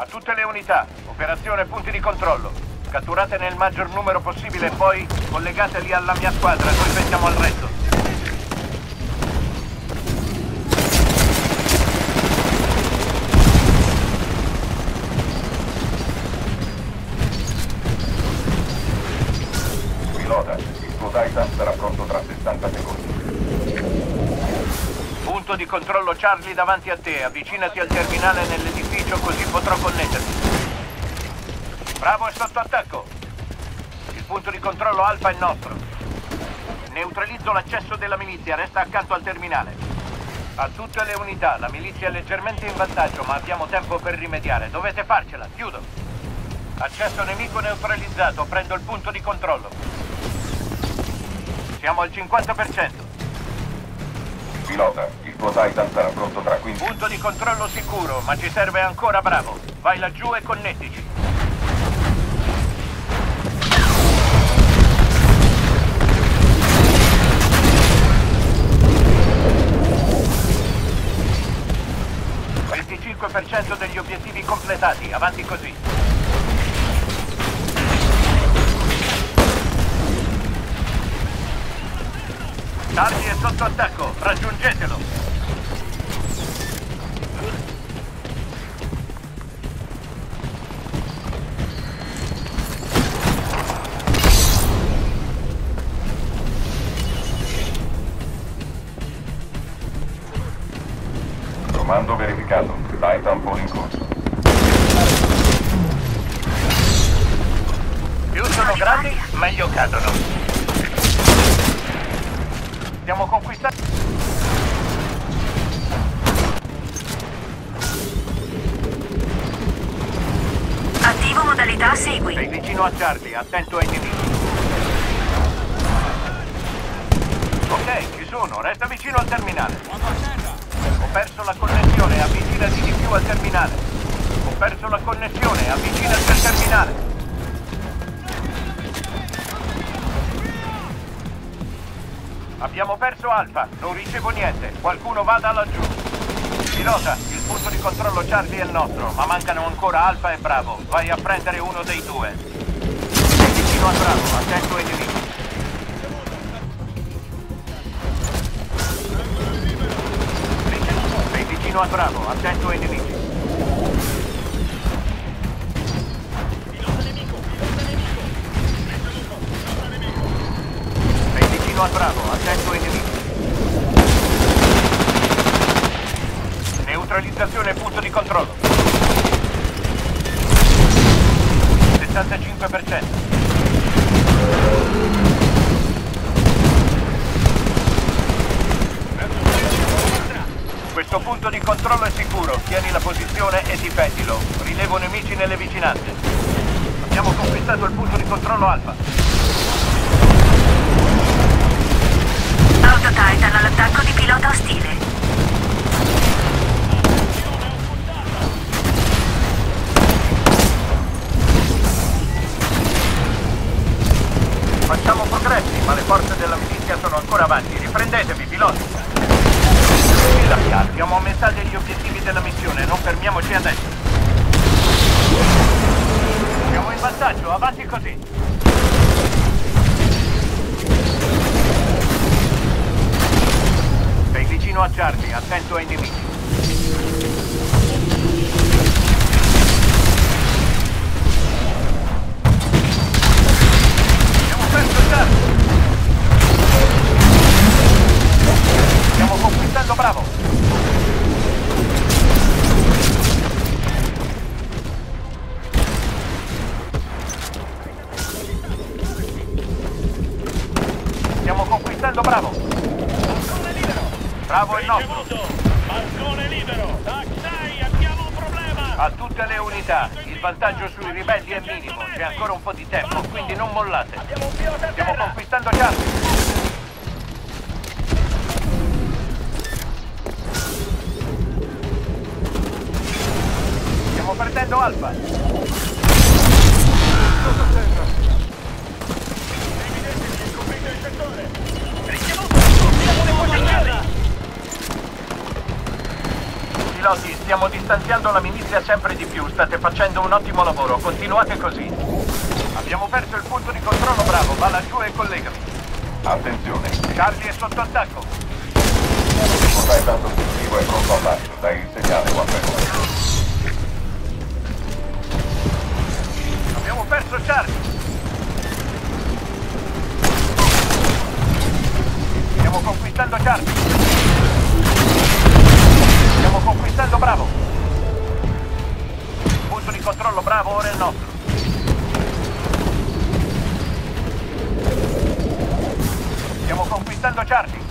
A tutte le unità, operazione punti di controllo. Catturate nel maggior numero possibile e poi collegateli alla mia squadra, noi pensiamo al resto. Pilota, il tuo Titan sarà pronto tra 60 secondi. Punto di controllo Charlie davanti a te. Avvicinati al terminale nell'edificio così potrò connetterti. Bravo è sotto attacco. Il punto di controllo Alfa è nostro. Neutralizzo l'accesso della milizia, resta accanto al terminale. A tutte le unità, la milizia è leggermente in vantaggio, ma abbiamo tempo per rimediare. Dovete farcela, chiudo. Accesso nemico neutralizzato, prendo il punto di controllo. Siamo al 50%. Pilota, il tuo Titan sarà pronto tra 15 Punto di controllo sicuro, ma ci serve ancora bravo. Vai laggiù e connettici. cento degli obiettivi completati, avanti così. Charlie è sotto attacco, raggiungetelo! Il nostro, ma mancano ancora Alfa e Bravo. Vai a prendere uno dei due. Sei vicino a Bravo, attento ai nemici. Sei vicino a Bravo, attento ai nemici. Sei vicino al Bravo, attento ai nemici. Neutralizzazione punto di controllo. 75%. Questo punto di controllo è sicuro. Tieni la posizione e difendilo. Rilevo nemici nelle vicinanze. Abbiamo conquistato il punto di controllo Alfa. Auto Titan all'attacco di pilota ostile. Forze della milizia sono ancora avanti. Riprendetevi, piloti. Fila, abbiamo aumentato gli obiettivi della missione, non fermiamoci adesso. Siamo in vantaggio, avanti così. Sei vicino a Charlie, attento ai nemici. Vantaggio sui ribelli è minimo, c'è ancora un po' di tempo, quindi non mollate. Stiamo conquistando Charlie. Stiamo perdendo Alfa. Distanziando la milizia sempre di più. State facendo un ottimo lavoro. Continuate così. Abbiamo perso il punto di controllo, bravo. Va laggiù e collegami. Attenzione, Charlie è sotto attacco. il Titan sostitutivo è pronto al lancio. Dai il segnale, Waffer. Abbiamo perso Charlie. Stiamo conquistando Charlie. Stiamo conquistando Bravo. Il punto di controllo Bravo ora è il nostro. Stiamo conquistando Charlie.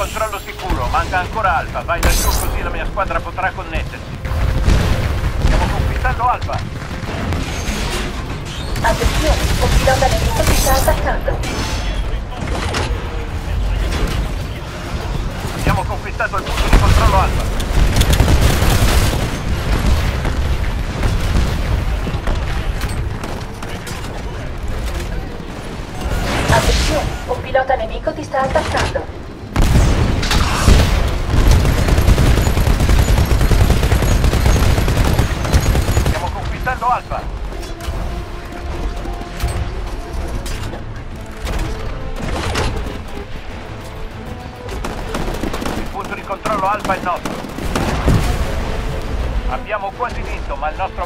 Controllo sicuro, manca ancora Alfa. Vai da giù così la mia squadra potrà connettersi. Stiamo conquistando Alfa. Attenzione, un pilota nemico ci sta attaccando. Abbiamo conquistato il punto di controllo Alfa. Attenzione, un pilota nemico ti sta attaccando.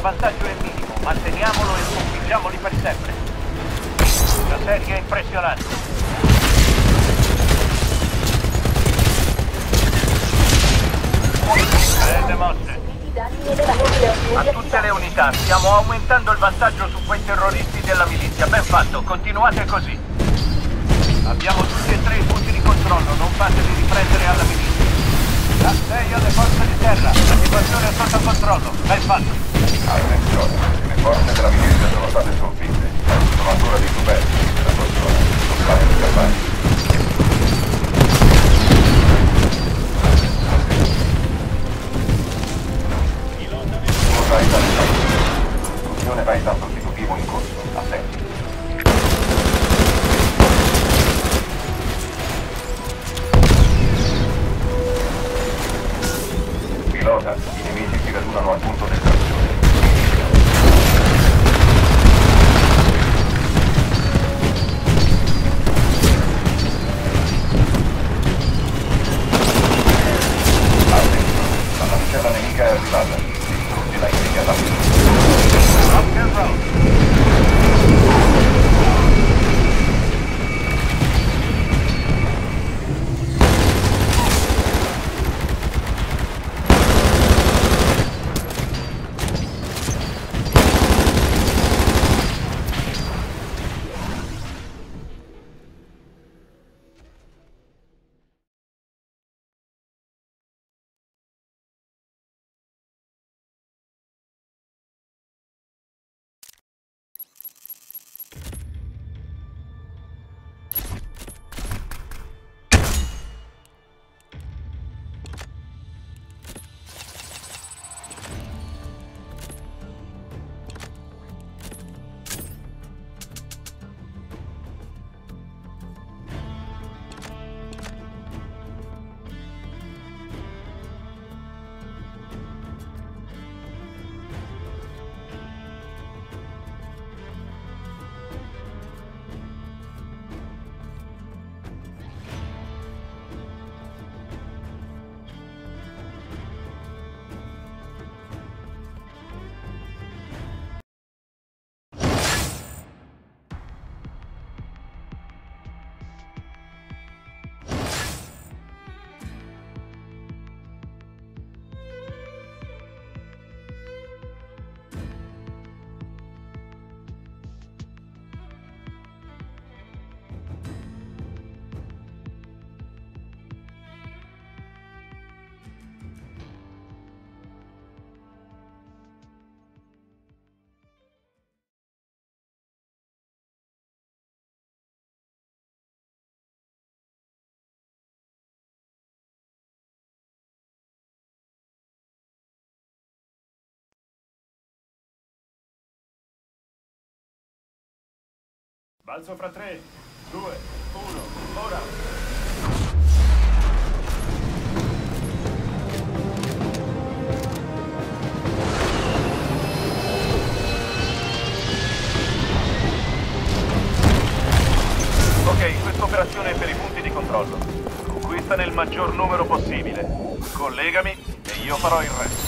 Vantaggio è minimo. Manteniamolo e sconfiggiamoli per sempre. La serie è impressionante. Prende mosse. A tutte le unità, stiamo aumentando il vantaggio su quei terroristi della milizia. Ben fatto, continuate così. Balzo fra 3, 2, 1, ora. Ok, questa operazione è per i punti di controllo. Conquistane il maggior numero possibile. Collegami e io farò il resto.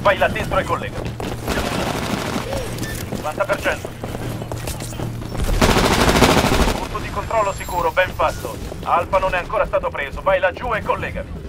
Quell'edificio. Vai là dentro e collegami. 50%. Punto di controllo sicuro, ben fatto. Alfa non è ancora stato preso. Vai laggiù e collegami.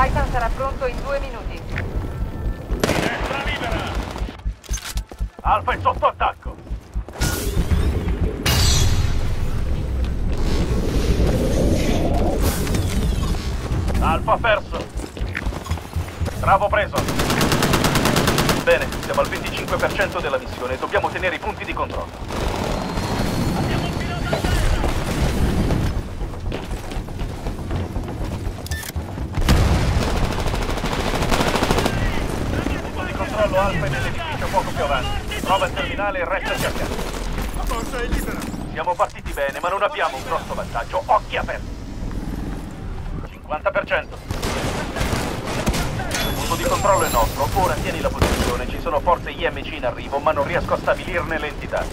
Titan sarà pronto in due minuti. Destra libera! Alfa è sotto attacco. Alfa perso. Bravo preso. Bene, siamo al 25% della missione e dobbiamo tenere i punti di controllo. Trova il terminale e restaci a casa. La porta è libera! Siamo partiti bene, ma non abbiamo un grosso vantaggio. Occhi aperti. 50%. Il punto di controllo è nostro. Ora tieni la posizione. Ci sono forze IMC in arrivo, ma non riesco a stabilirne l'entità.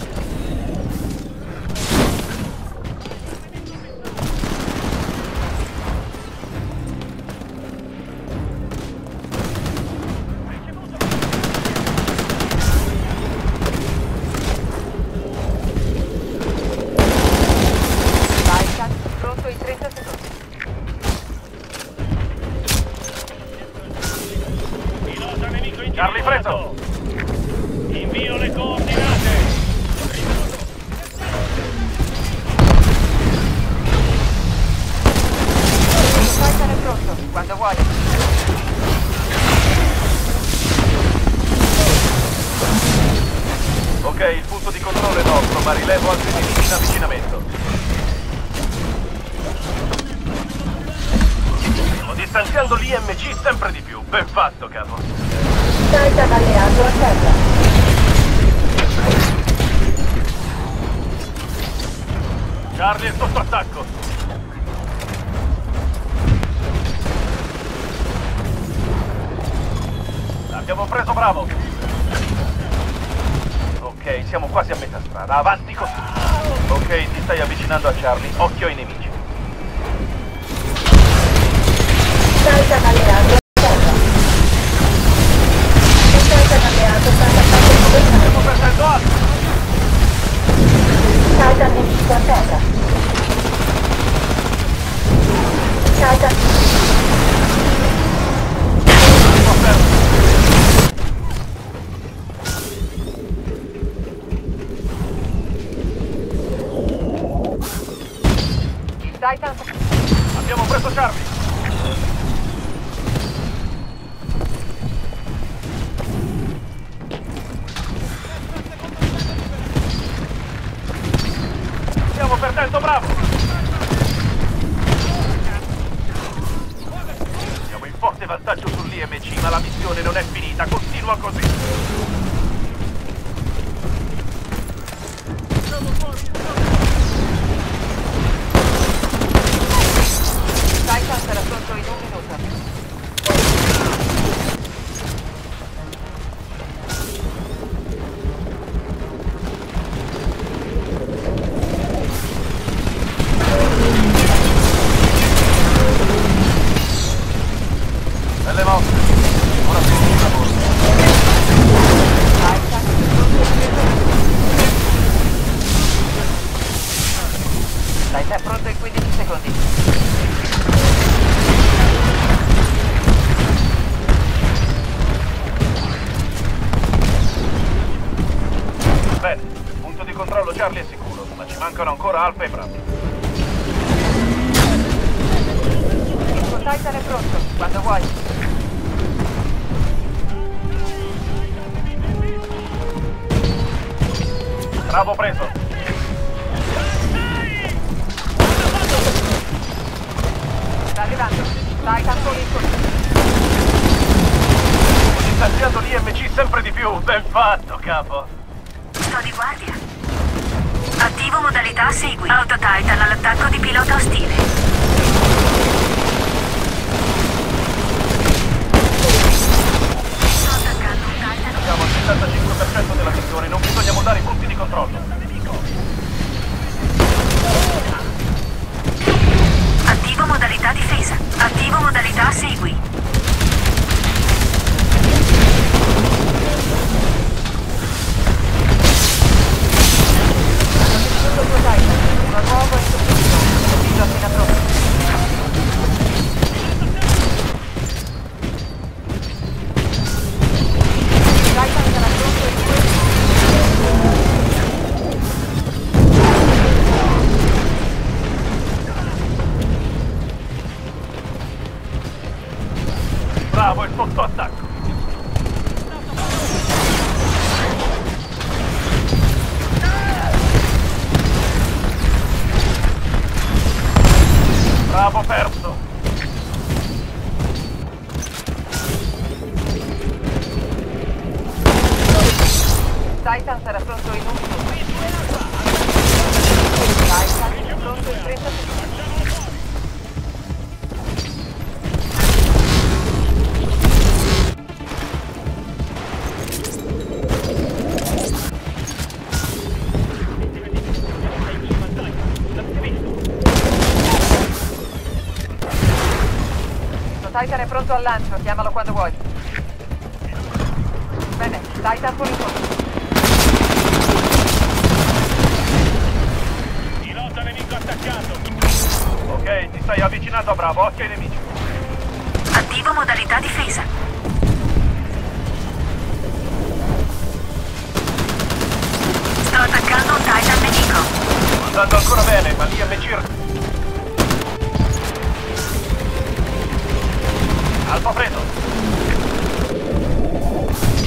Sotto attacco. Abbiamo preso Bravo. Ok, siamo quasi a metà strada. Avanti così. Ok, ti stai avvicinando a Charlie. Occhio ai nemici. Titan alleato a terra. Un Titan alleato sta attaccando il. Stiamo perdendo altro. Titan nemico a terra. Ma ci mancano ancora Alfa e Bravo. Il Titan è pronto, quando vuoi. Bravo preso. Sta arrivando. Titan con il corso. Distanziando l'IMC sempre di più. Ben fatto, capo. Sto di guardia. Attivo modalità segui. Auto Titan all'attacco di pilota ostile. Sto attaccando un Titan. Siamo al 75% della missione, non bisogna mollare i punti di controllo. Attivo modalità difesa. Attivo modalità segui. Il tuo Titan. Uno nuovo e. Avviso appena pronto. Titan è pronto al lancio, chiamalo quando vuoi. Bene, Titan con il corso. Pilota nemico attaccato. Ok, ti stai avvicinando a Bravo, occhio ai nemici. Attivo modalità difesa. Sto attaccando un Titan nemico. Andando ancora bene, ma l'IMC... Alfa preso.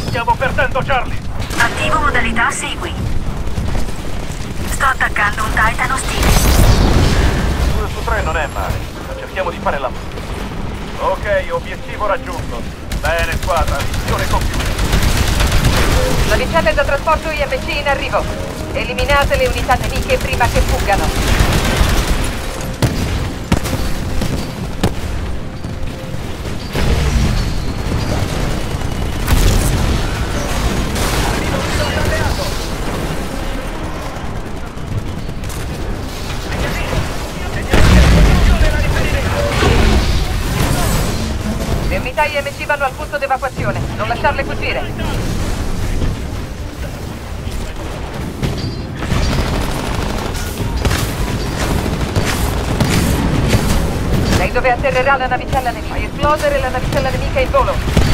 Stiamo perdendo Charlie. Attivo modalità segui. Sto attaccando un Titan ostile. 2 su 3 non è male, ma cerchiamo di fare la... Ok, obiettivo raggiunto. Bene, squadra, missione compiuta. La navicella da trasporto IMC in arrivo. Eliminate le unità nemiche prima che fuggano. Unità IMC vanno al punto d'evacuazione. Non lasciarle fuggire. Lei dove atterrerà la navicella nemica. Fai esplodere la navicella nemica in volo.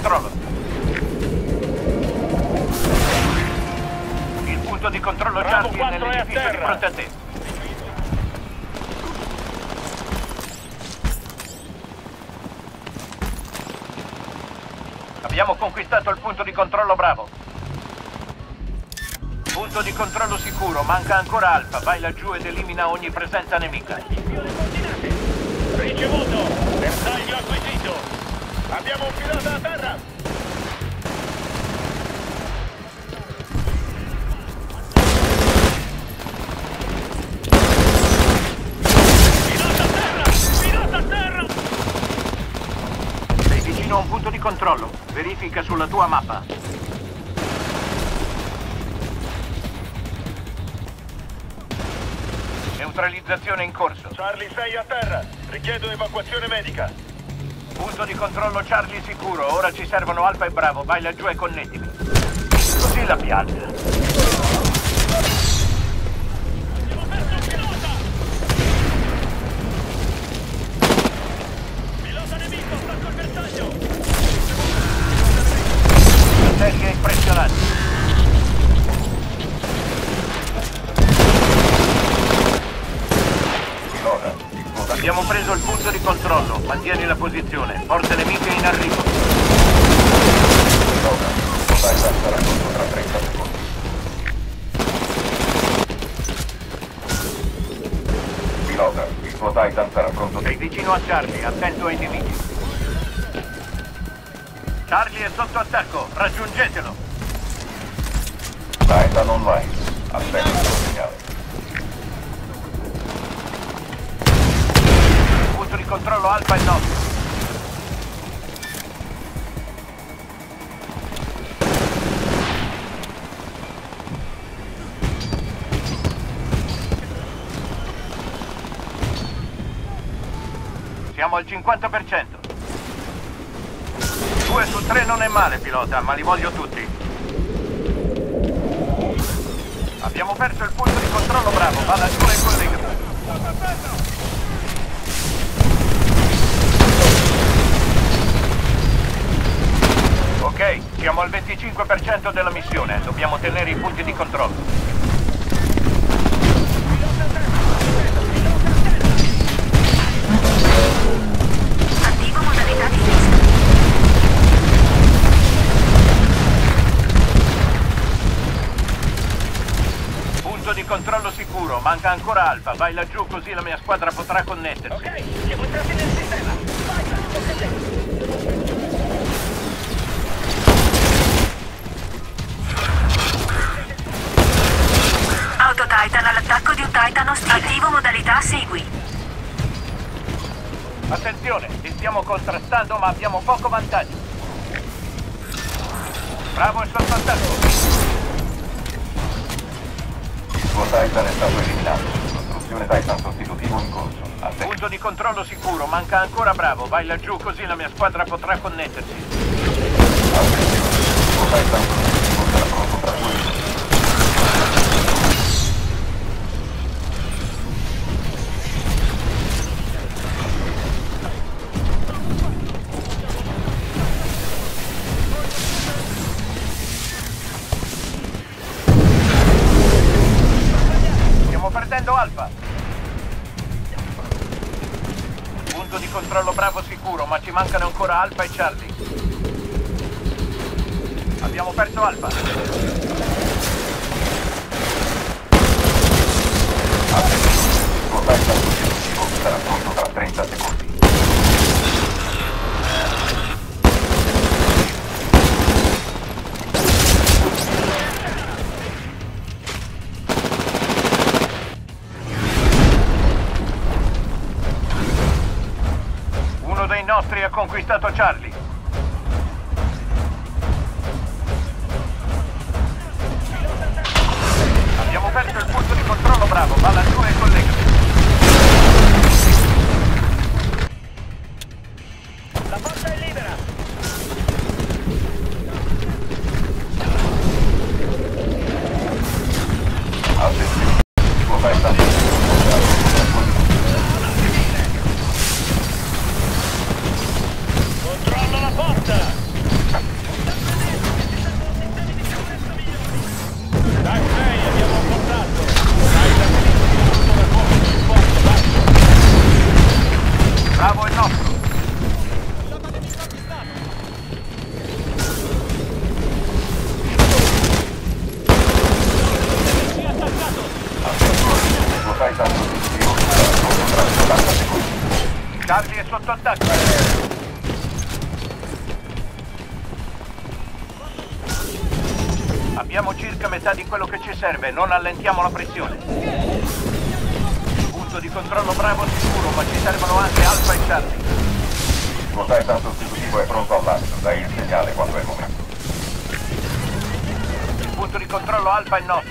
Controllo. Il punto di controllo Bravo, Charlie è nell'edificio di fronte a te. Abbiamo conquistato il punto di controllo Bravo. Punto di controllo sicuro, manca ancora Alfa. Vai laggiù ed elimina ogni presenza nemica. Ricevuto! Bersaglio acquisito! Abbiamo un pilota a terra! Pilota a terra! Pilota a terra! Sei vicino a un punto di controllo. Verifica sulla tua mappa. Neutralizzazione in corso. Charlie 6 a terra! Richiedo evacuazione medica! Punto di controllo Charlie sicuro. Ora ci servono Alfa e Bravo. Vai laggiù e connettimi. Così la pianta. Abbiamo preso il punto di controllo. Mantieni la posizione. È sotto attacco. Raggiungetelo. Titan online. Aspetta il segnale. Punto di controllo Alfa è nostro. Siamo al 50%. Tre non è male, pilota, ma li voglio tutti. Abbiamo perso il punto di controllo bravo, va laggiù e collega. Ok, siamo al 25% della missione. Dobbiamo tenere i punti di controllo. Manca ancora Alfa. Vai laggiù così la mia squadra potrà connettersi. Ok, siamo entrati nel sistema! Vai, te! Auto Titan all'attacco di un Titan ostile. Attivo modalità segui. Attenzione, li stiamo contrastando ma abbiamo poco vantaggio. Bravo è sotto tuo Titan è stato eliminato. Costruzione Titan sostitutivo in corso. Punto di controllo sicuro, manca ancora Bravo. Vai laggiù così la mia squadra potrà connettersi. Attenzione. Tuo Titan ancora conquistato Charlie. Serve, non allentiamo la pressione. Punto di controllo bravo sicuro, ma ci servono anche Alfa e Charlie. Il Titan sostitutivo è pronto al lancio. Dai il segnale quando è il momento. Il punto di controllo Alfa è nostro.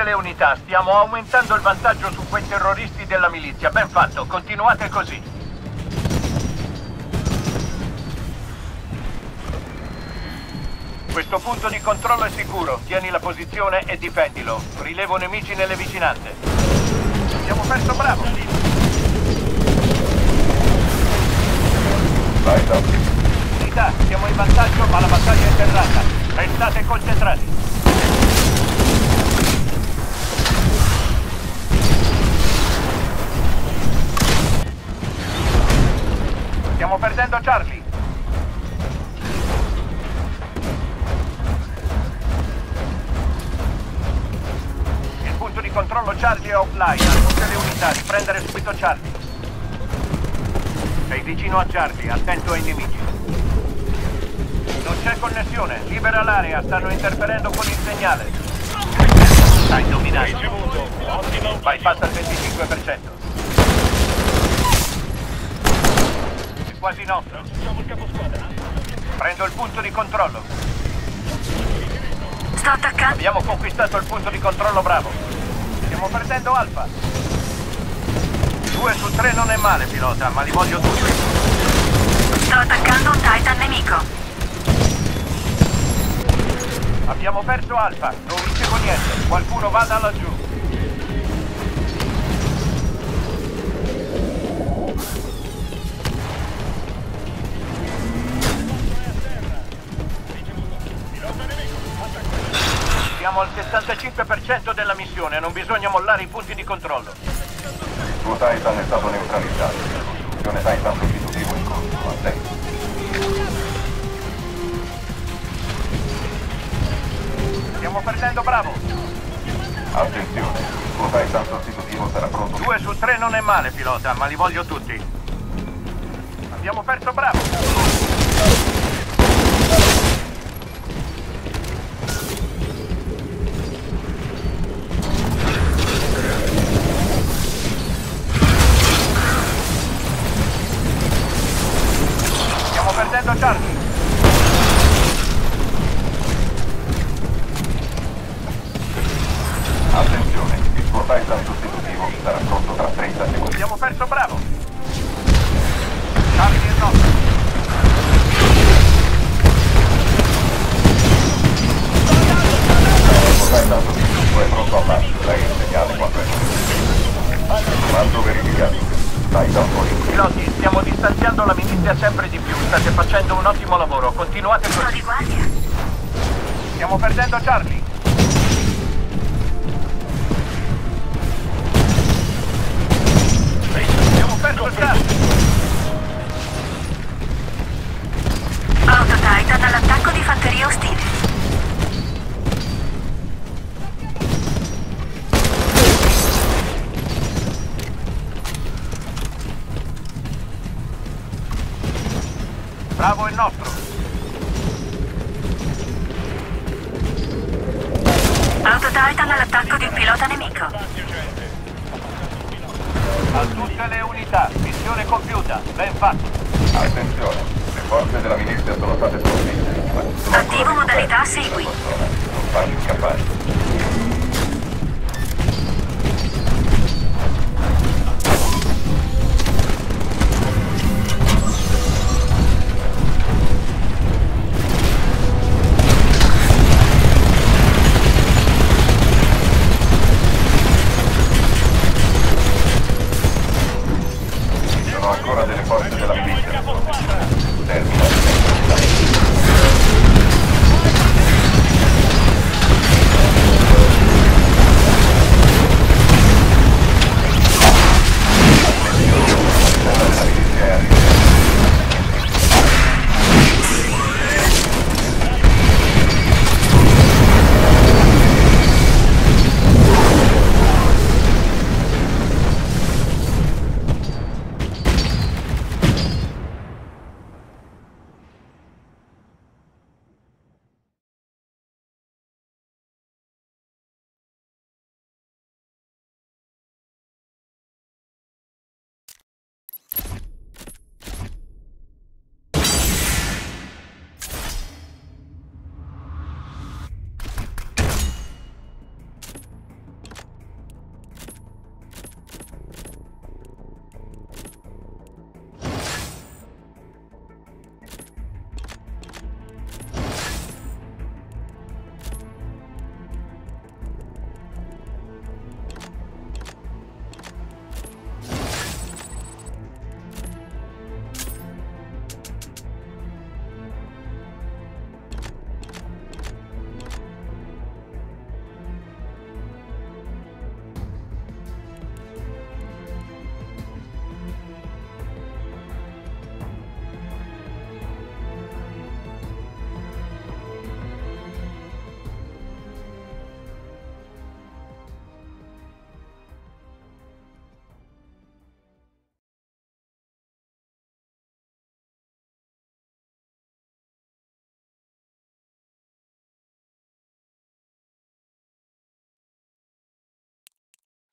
Tutte le unità, stiamo aumentando il vantaggio su quei terroristi della milizia. Ben fatto, continuate così. Questo punto di controllo è sicuro. Tieni la posizione e difendilo. Rilevo nemici nelle vicinanze. Abbiamo perso Bravo. Titan, Unità, siamo in vantaggio, ma la battaglia è serrata. Restate concentrati. Stiamo perdendo Charlie. Il punto di controllo Charlie è offline. A tutte le unità, riprendere subito Charlie. Sei vicino a Charlie, attento ai nemici. Non c'è connessione, libera l'area, stanno interferendo con il segnale. Stai dominando. Ricevuto. Ottima Bypass al 25%. È quasi nostro. Siamo il caposquadra. Prendo il punto di controllo. Sto attaccando. Abbiamo conquistato il punto di controllo bravo. Stiamo perdendo Alfa. Due su tre non è male, pilota, ma li voglio tutti. Sto attaccando un Titan nemico. Abbiamo perso Alfa, non ricevo niente. Qualcuno vada laggiù. 75% della missione, non bisogna mollare i punti di controllo. il tuo Titan è stato neutralizzato. Costruzione Titan sostitutivo in corso. A te. Stiamo perdendo Bravo. Attenzione, il tuo Titan sostitutivo sarà pronto. Due su tre non è male, pilota, ma li voglio tutti. Abbiamo perso Bravo. Della milizia. Termina.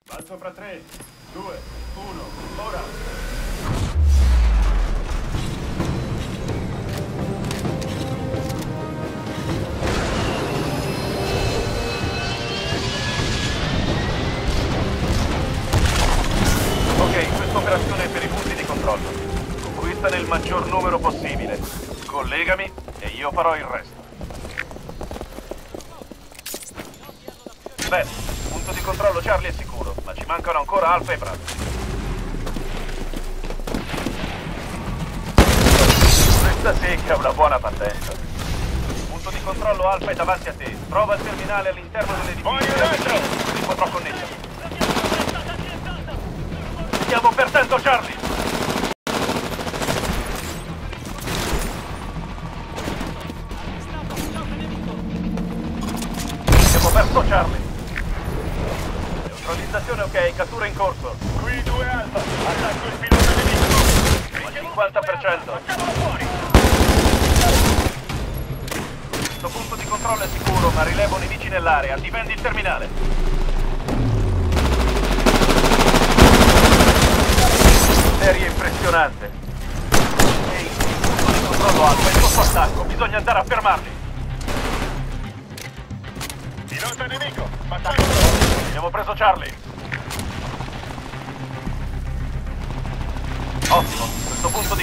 Balzo fra 3, 2, 1, ora! Ok, questa operazione è per i punti di controllo. Conquista nel maggior numero possibile. Collegami e io farò il re. Buona partenza. Punto di controllo Alfa è davanti a te. Prova il terminale all'interno dell'edificio.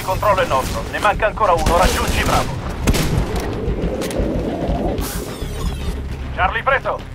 controllo è nostro. Ne manca ancora uno, raggiungi Bravo. Charlie, Preto.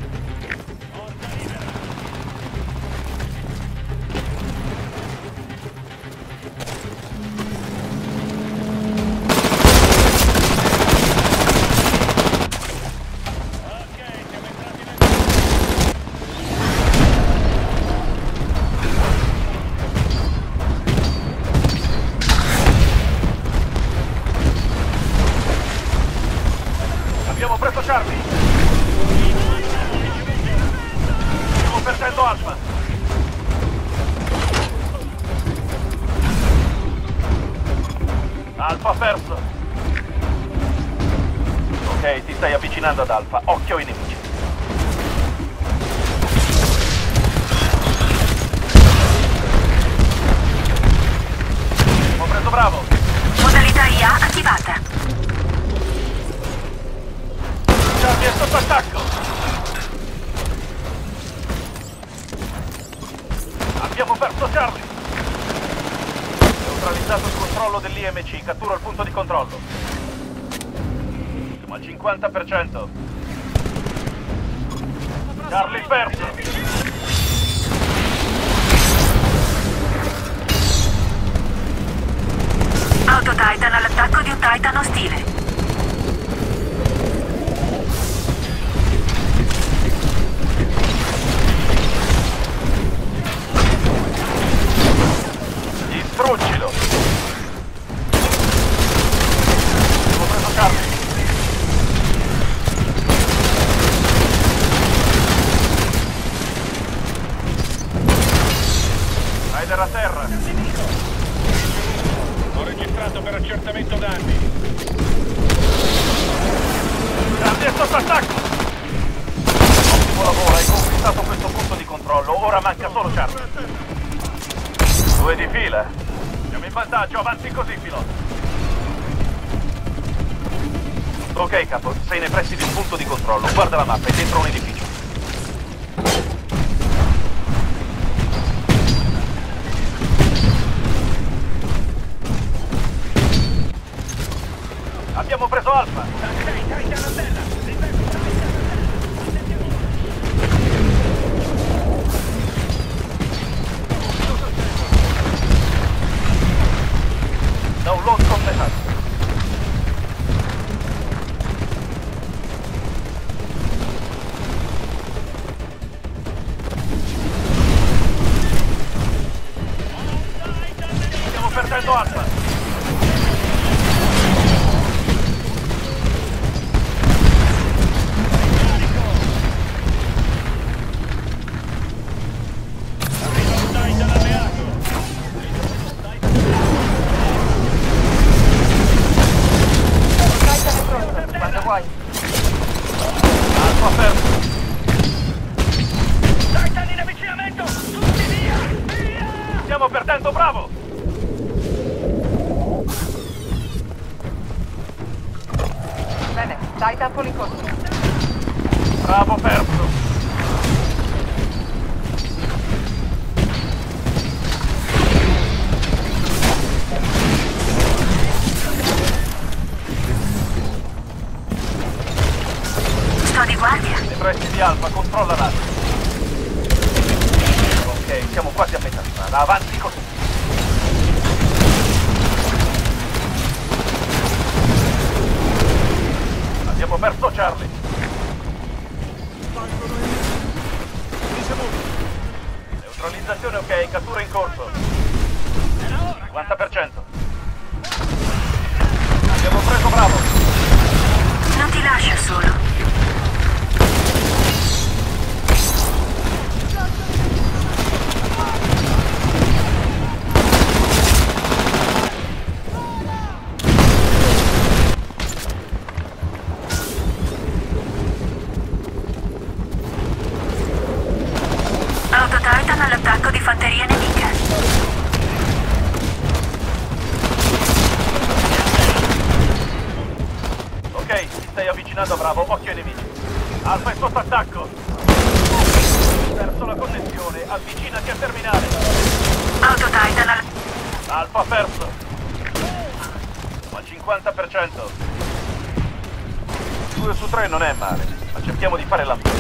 non è male, ma cerchiamo di fare la...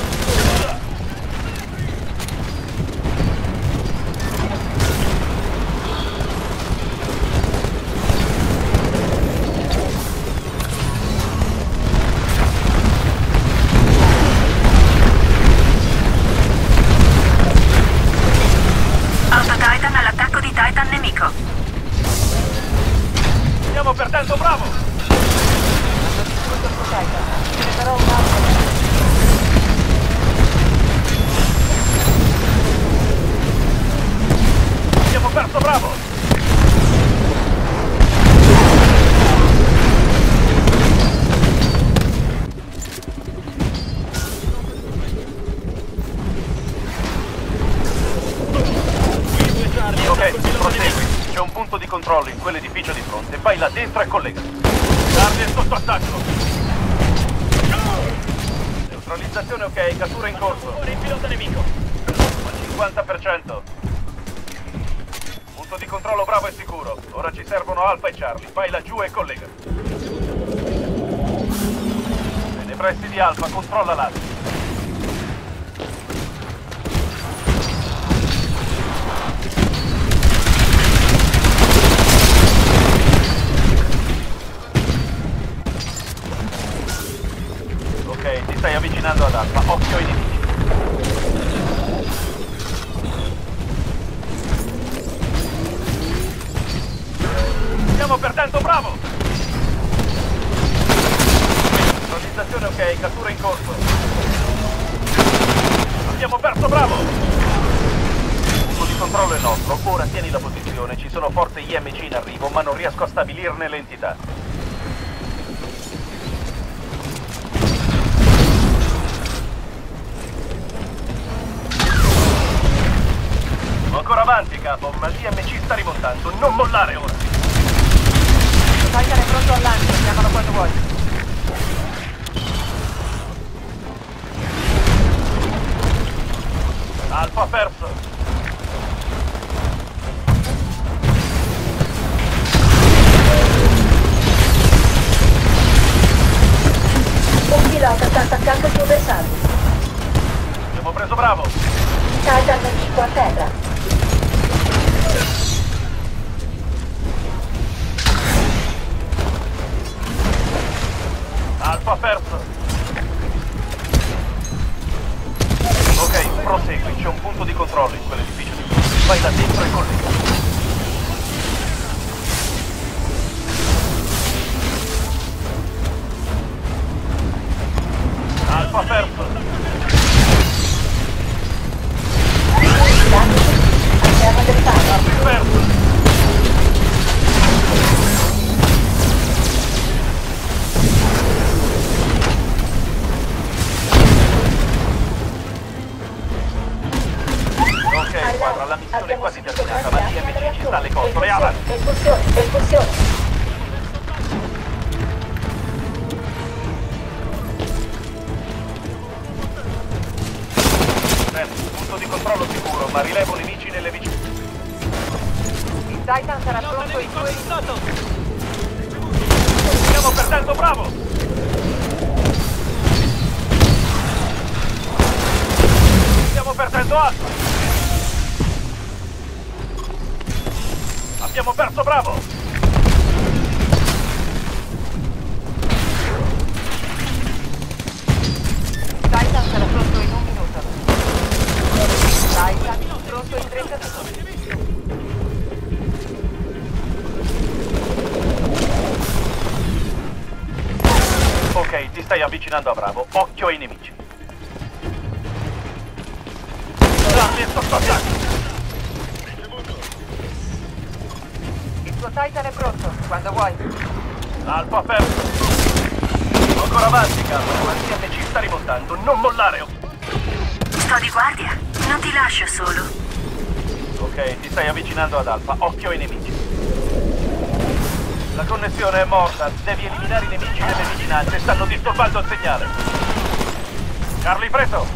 Alfa, controlla l'alfa. Ok, ti stai avvicinando ad Alfa. Occhio ai nemici. Stiamo perdendo, bravo! Localizzazione ok, cattura in corso. Abbiamo perso Bravo! Il punto di controllo è nostro, ora tieni la posizione, ci sono forze IMC in arrivo, ma non riesco a stabilirne l'entità. Ancora avanti, capo, ma l'IMC sta rimontando, non mollare ora! agua si te vicinanze. Stanno disturbando il segnale. Carli, preso!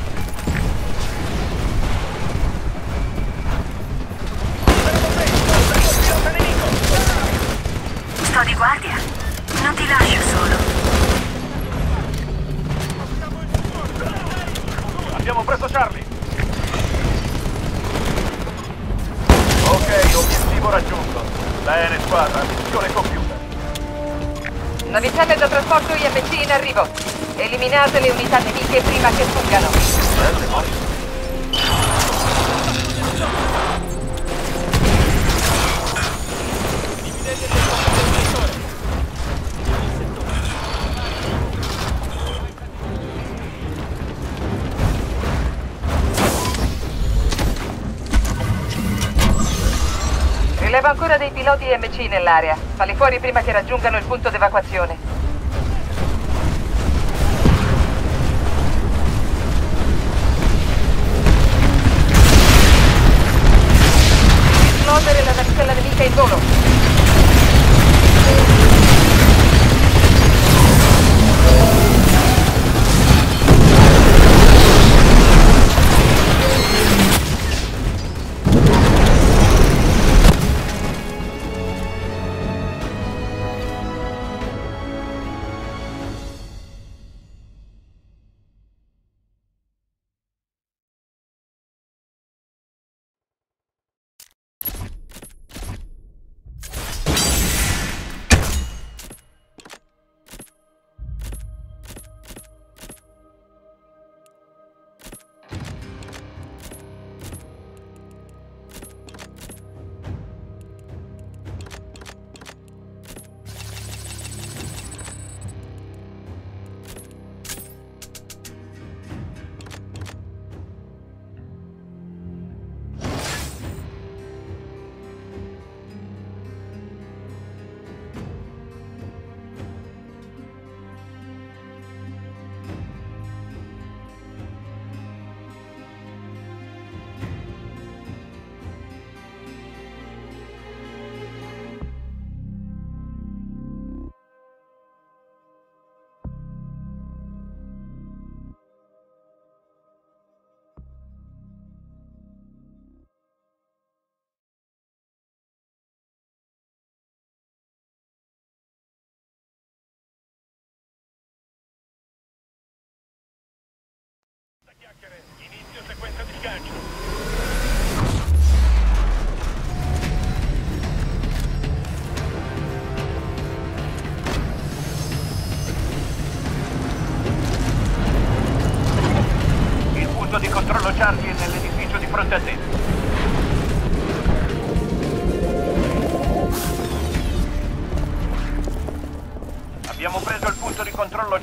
Navicelle da trasporto IMC in arrivo. Eliminate le unità nemiche prima che fuggano. Belle Rilevo ancora dei piloti IMC nell'area. Falli fuori prima che raggiungano il punto d'evacuazione.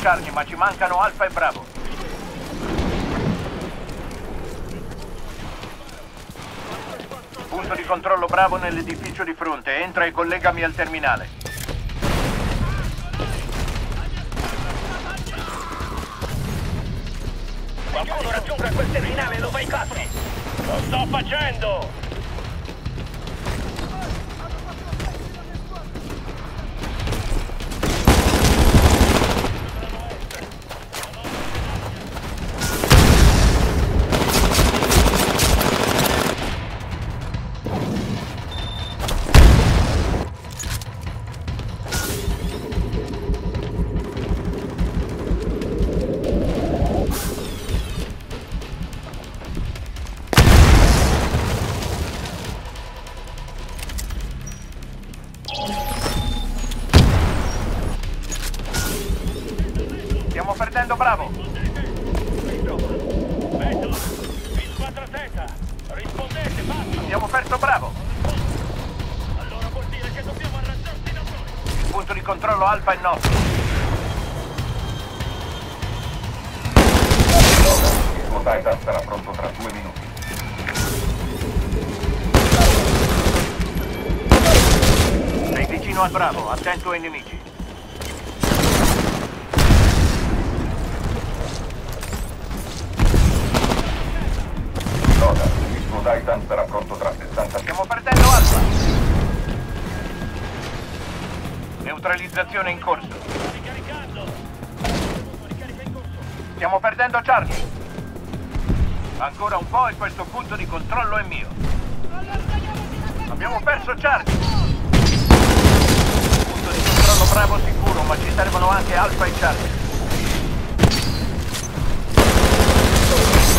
Charlie, ma ci mancano Alfa e Bravo. Punto di controllo Bravo nell'edificio di fronte. Entra e collegami al terminale. Qualcuno raggiunga quel terminale lo fai cazzi! Lo sto facendo! Soli! Il controllo Alfa è nostro. Il tuo Titan sarà pronto tra due minuti. Sei vicino al Bravo, attento ai nemici. Neutralizzazione in corso. Ricaricando! Stiamo perdendo Charlie. Ancora un po' e questo punto di controllo è mio. Abbiamo perso Charlie. Punto di controllo bravo sicuro, ma ci servono anche Alfa e Charlie.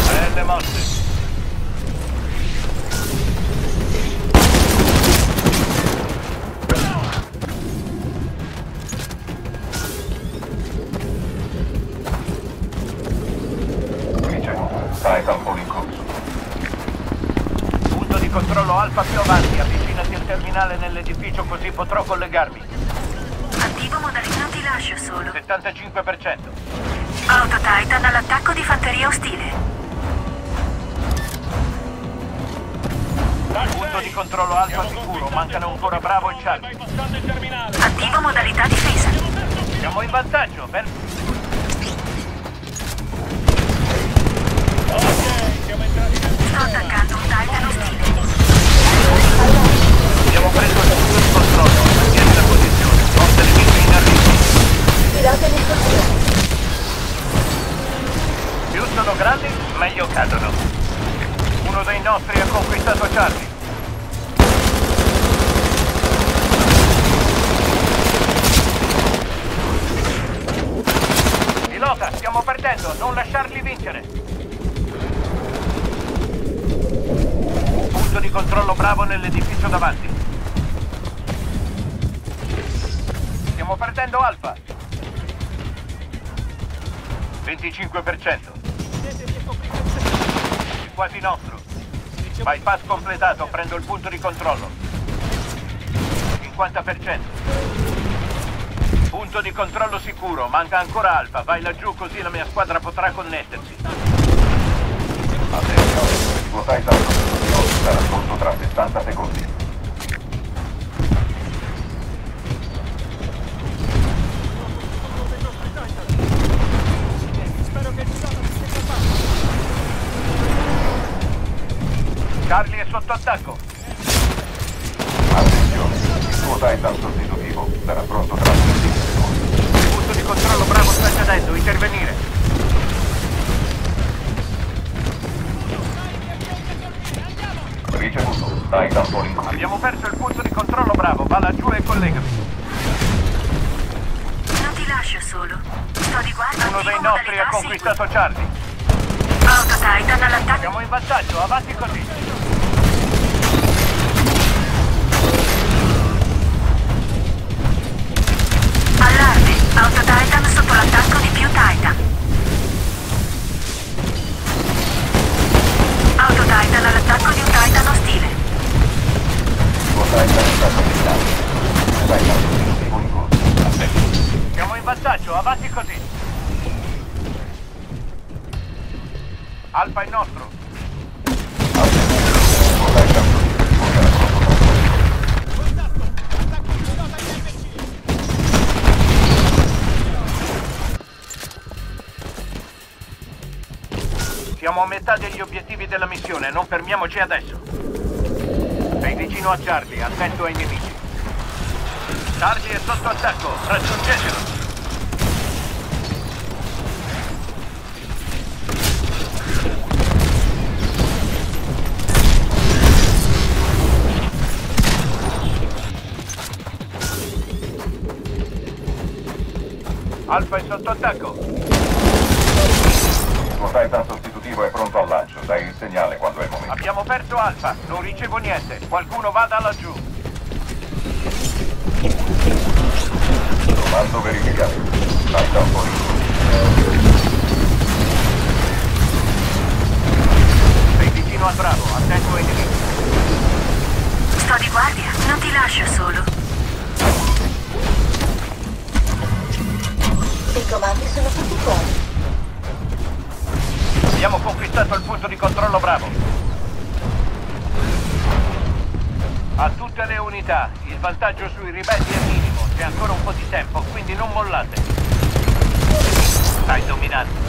Belle mosse. Terminale nell'edificio così potrò collegarmi. Attivo modalità ti lascio solo. 75%. Auto Titan all'attacco di fanteria ostile. Punto di controllo Alfa sicuro. Mancano ancora Bravo e Charlie. Attivo modalità difesa. Siamo in vantaggio. Controllo. La posizione. Forze nemiche in arrivo. Pilota in istruzione. Più sono grandi, meglio cadono. Uno dei nostri ha conquistato Charlie. Pilota, stiamo perdendo, non lasciarli vincere. Di controllo bravo nell'edificio davanti. Stiamo perdendo Alfa. 25%. È quasi nostro. Bypass completato, prendo il punto di controllo. 50%. Punto di controllo sicuro, manca ancora Alfa. Vai laggiù così la mia squadra potrà connettersi. Attenzione, il tuo Titan sarà pronto tra 60 secondi. Sotto attacco. Attenzione, il tuo Titan sostitutivo sarà pronto tra 15 secondi. Punto di controllo bravo sta cadendo, intervenire. Ricevuto, Titanfall in corso. Abbiamo perso il punto di controllo bravo, va laggiù e collegami. Non ti lascio solo. Sto di guardia. Uno dei nostri ha conquistato Charlie. Auto Titan all'attacco. Siamo in vantaggio, avanti Siamo a metà degli obiettivi della missione, non fermiamoci adesso. Sei vicino a Charlie, attento ai nemici. Charlie è sotto attacco, raggiungetelo. Alfa è sotto attacco. Il tuo L'obiettivo è pronto al lancio, dai il segnale quando è il momento. Abbiamo perso Alfa, non ricevo niente. Qualcuno vada laggiù. Comando verificato. Salta fuori. Sei vicino al bravo, attento ai nemici. Sto di guardia, non ti lascio solo. I comandi sono tutti fuori. Abbiamo conquistato il punto di controllo Bravo. A tutte le unità, il vantaggio sui ribelli è minimo. C'è ancora un po' di tempo, quindi non mollate. Stai dominando.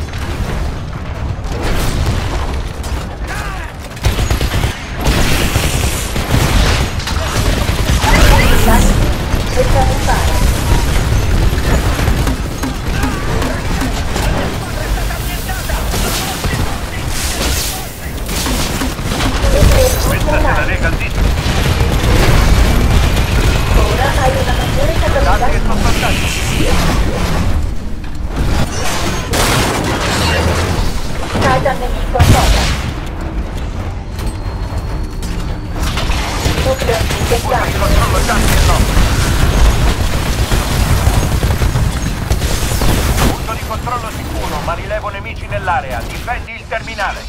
Punto di controllo sicuro, ma rilevo nemici nell'area. Difendi il terminale.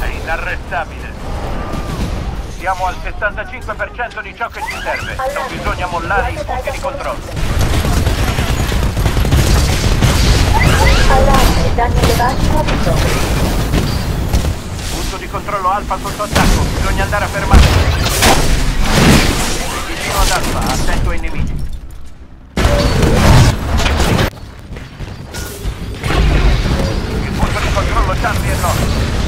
È inarrestabile. Siamo al 75% di ciò che ci serve. Non bisogna mollare i punti di controllo. Allarme, danni elevati avuto. Punto di controllo Alfa sotto attacco. Bisogna andare a fermarlo. Vicino ad Alfa, attento ai nemici. Il punto di controllo Charlie è nostro.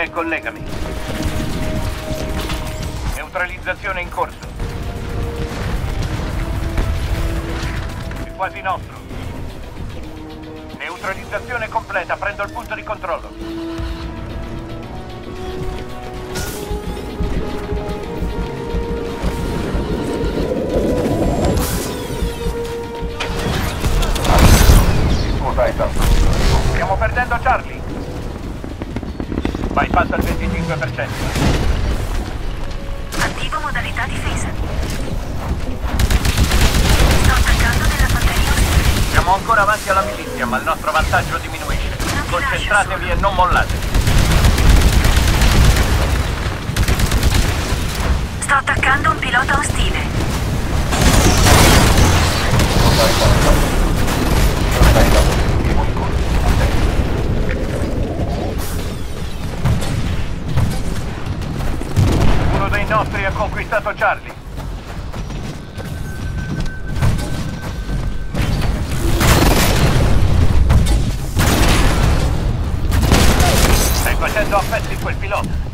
Te. Entra e collegami. Passa al 25%. Attivo modalità difesa. Sto attaccando nella ostile. Siamo ancora avanti alla milizia, ma il nostro vantaggio diminuisce. Concentratevi e non mollate. Sto attaccando un pilota ostile. Nostri ha conquistato Charlie. Stai facendo a pezzi quel pilota.